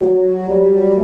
música